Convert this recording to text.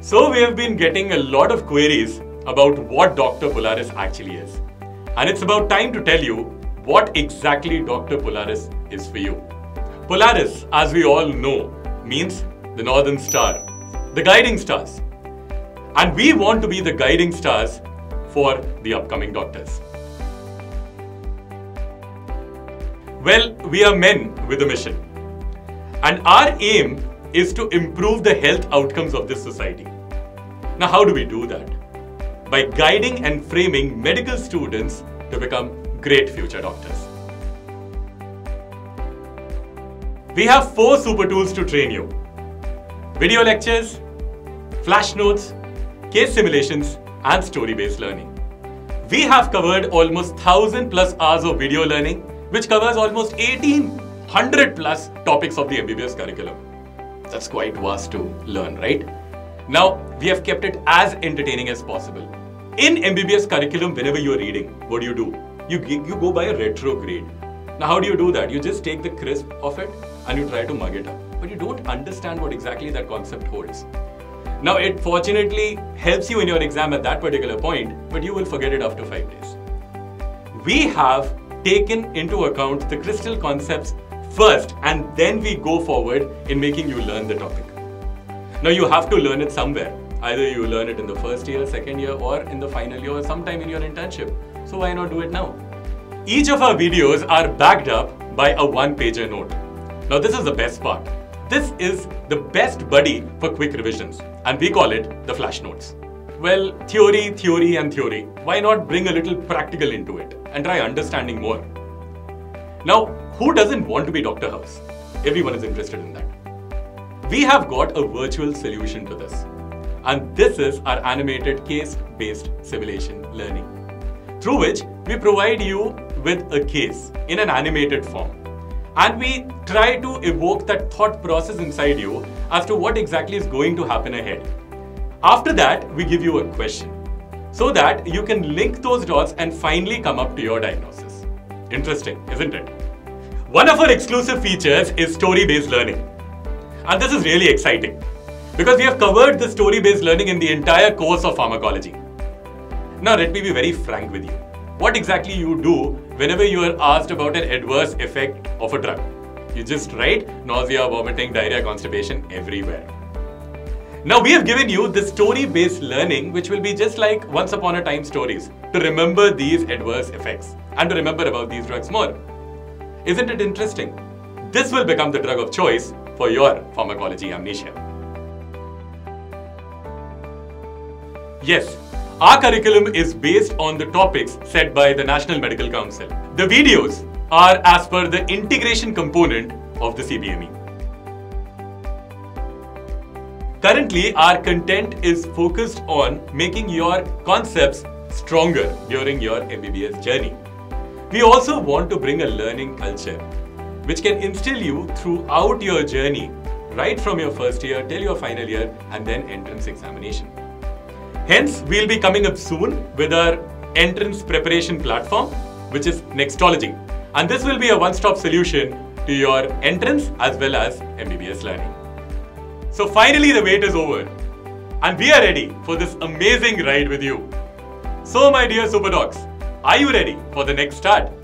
So, we have been getting a lot of queries about what Dr. Polaris actually is. And it's about time to tell you what exactly Dr. Polaris is for you. Polaris, as we all know, means the Northern Star, the guiding stars. And we want to be the guiding stars for the upcoming doctors. Well, we are men with a mission. And our aim is to improve the health outcomes of this society. Now, how do we do that? By guiding and framing medical students to become great future doctors. We have four super tools to train you video lectures, flash notes, case simulations, and story based learning. We have covered almost 1000 plus hours of video learning, which covers almost 1800 plus topics of the MBBS curriculum. That's quite vast to learn, right? Now, we have kept it as entertaining as possible. In MBBS curriculum, whenever you're reading, what do you do? You, you go by a retrograde. Now, how do you do that? You just take the crisp of it and you try to mug it up. But you don't understand what exactly that concept holds. Now, it fortunately helps you in your exam at that particular point, but you will forget it after five days. We have taken into account the crystal concepts first, and then we go forward in making you learn the topic. Now, you have to learn it somewhere. Either you learn it in the first year, second year, or in the final year, or sometime in your internship. So, why not do it now? Each of our videos are backed up by a one pager note. Now, this is the best part. This is the best buddy for quick revisions, and we call it the flash notes. Well, theory, theory, and theory. Why not bring a little practical into it and try understanding more? Now, who doesn't want to be Dr. House? Everyone is interested in that. We have got a virtual solution to this, and this is our animated case based simulation learning, through which we provide you with a case in an animated form and we try to evoke that thought process inside you as to what exactly is going to happen ahead. After that, we give you a question so that you can link those dots and finally come up to your diagnosis. Interesting, isn't it? One of our exclusive features is story based learning. And this is really exciting because we have covered the story based learning in the entire course of pharmacology. Now, let me be very frank with you. What exactly you do whenever you are asked about an adverse effect of a drug? You just write nausea, vomiting, diarrhea, constipation everywhere. Now we have given you the story-based learning which will be just like once upon a time stories to remember these adverse effects and to remember about these drugs more. Isn't it interesting? This will become the drug of choice for your pharmacology amnesia. Yes, our curriculum is based on the topics set by the National Medical Council. The videos are as per the integration component of the CBME. Currently, our content is focused on making your concepts stronger during your MBBS journey. We also want to bring a learning culture which can instill you throughout your journey, right from your first year till your final year and then entrance examination. Hence, we'll be coming up soon with our entrance preparation platform, which is Nextology. And this will be a one-stop solution to your entrance as well as MBBS learning. So finally, the wait is over. And we are ready for this amazing ride with you. So my dear Super Docs, are you ready for the next start?